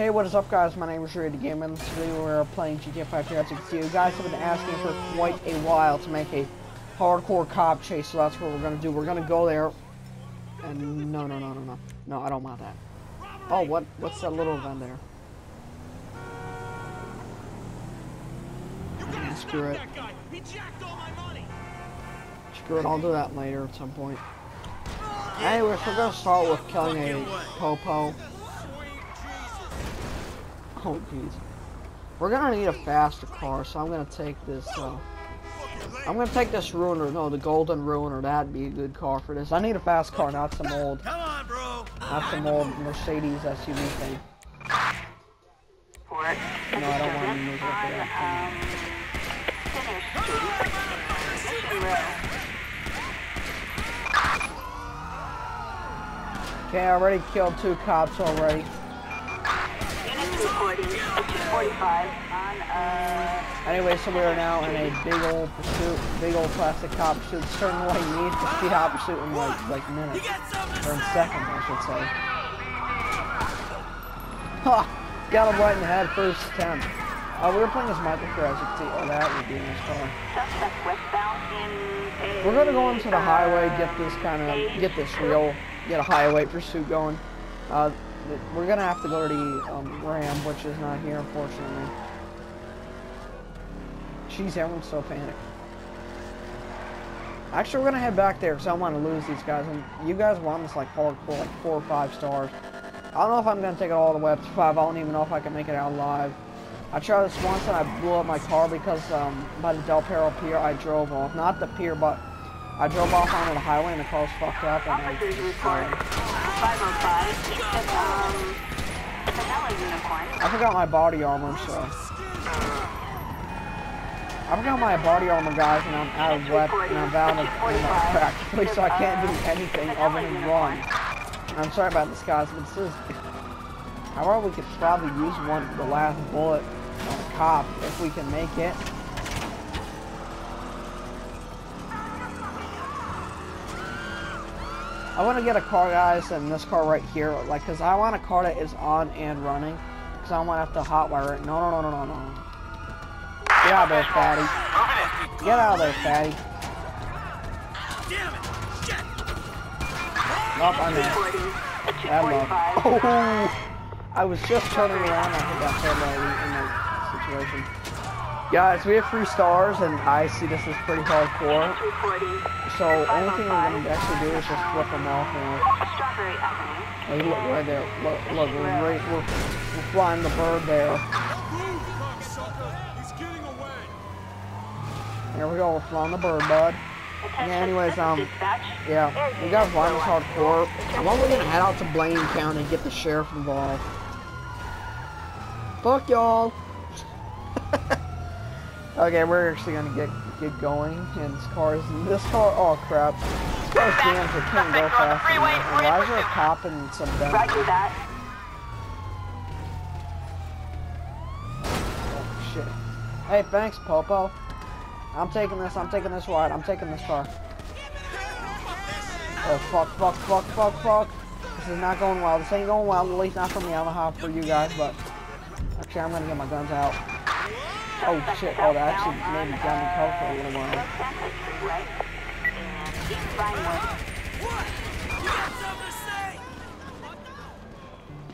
Hey, what is up guys? My name is Drey TheGamer and today we're playing GTA 5 here. As you can see, you guys have been asking for quite a while to make a hardcore cop chase, so that's what we're gonna do. We're gonna go there and no no no no no. No, I don't want that. Oh what what's that little event there? Yeah, screw it. Screw it, I'll do that later at some point. Anyways, we're gonna start with killing a Popo. Oh, jeez. We're gonna need a faster car, so I'm gonna take this, uh... I'm gonna take this Ruiner, no, the Golden Ruiner, that'd be a good car for this. I need a fast car, not some old... Come on, bro! Not some old Mercedes SUV thing. No, I don't want to move up for that Okay, I already killed two cops already. Anyway, so we are now in a big old pursuit, big old plastic cop pursuit. Certainly needs to speed hop pursuit in like like minutes or in seconds, I should say. Ha! Got him right in the head first attempt. Uh, we were playing as Michael Kerr, as you can see. Oh, that would be a nice car. We're gonna go into the highway, get this kind of, get this real, get a highway pursuit going. Uh, we're gonna have to go to the um, Ram, which is not here, unfortunately. Jeez, everyone's so panicked. Actually, we're gonna head back there because I don't want to lose these guys. And you guys want this like hardcore, like four or five stars. I don't know if I'm gonna take it all the way up to five. I don't even know if I can make it out alive. I tried this once and I blew up my car because um, by the Del Perro Pier I drove off. Not the pier, but I drove off onto the highway and the car was fucked up. And I, I forgot my body armor, so. I forgot my body armor, guys, and I'm out of weapon, and I'm out of practically, so I can't do anything other than run. I'm sorry about this, guys, but this is... However, we could probably use one, the last bullet on a cop, if we can make it. I want to get a car, guys, and this car right here, like, because I want a car that is on and running, because I don't want to have to hotwire it. No, no, no, no, no, no. Get out of there, fatty. Get out of there, fatty. Nope, I'm in. Oh! I was just turning around, I think I said in that situation. Guys, we have three stars, and I see this is pretty hardcore. So, only thing we're going to actually do is just flip them off now. Like, look right there. Look, look we're, right, we're, we're flying the bird there. There we go, we're flying the bird, bud. Yeah, anyways, um, yeah, we got violence hardcore. I'm only gonna head out to Blaine County and get the sheriff involved. Fuck y'all. okay, we're actually gonna get get going, and this car is this car. Oh crap! This car's jammed. It can't go fast enough. And why is there a cop and some gun? Roger that. Oh shit! Hey, thanks, Popo. I'm taking this, I'm taking this ride, I'm taking this car. Oh, fuck, fuck, fuck, fuck, fuck. This is not going well. This ain't going well, at least not for me. I don't know how for you guys, but... Actually, I'm gonna get my guns out. Oh, shit. Oh, that actually made me gun me cover for a little while.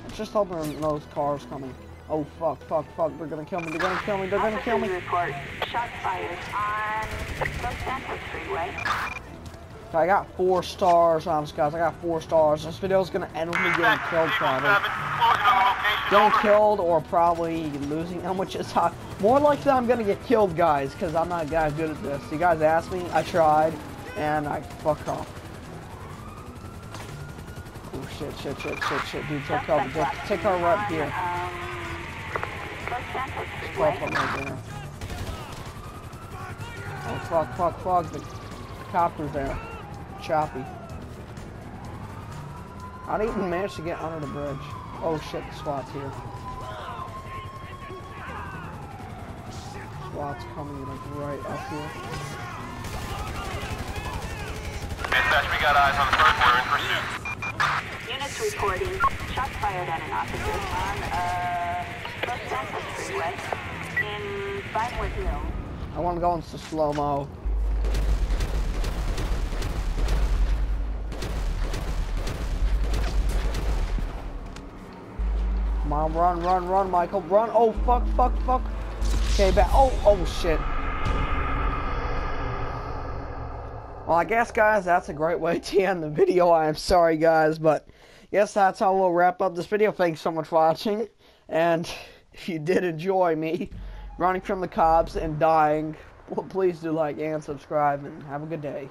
I'm just hoping those cars coming. Oh fuck, fuck, fuck, they're gonna kill me, they're gonna kill me, they're gonna kill me. Report. Fired on Freeway. I got four stars on guys. I got four stars. This video's gonna end with me getting killed, probably. Getting killed or probably losing how much it's hot. More likely I'm gonna get killed, guys, because I'm not that good at this. You guys asked me, I tried, and I fuck off. Oh shit, shit, shit, shit, shit, dude, take cover. Take, take cover right here. Fuck, fuck, right there. Oh fuck, fuck, fuck, the copter's there. Choppy. I didn't even manage to get under the bridge. Oh shit, the SWAT's here. SWAT's coming like right up here. Dispatch, we got eyes on the bird. We're in pursuit. Units reporting. Shots fired at an officer on, uh, Santa Street West in Vinewood Hill. I want to go into slow mo. Come on, run, run, run, Michael, run. Oh, fuck, fuck, fuck. Okay, back. Oh, oh, shit. Well, I guess, guys, that's a great way to end the video. I am sorry, guys, but yes, that's how we'll wrap up this video. Thanks so much for watching. And if you did enjoy me running from the cops and dying, well, please do like and subscribe, and have a good day.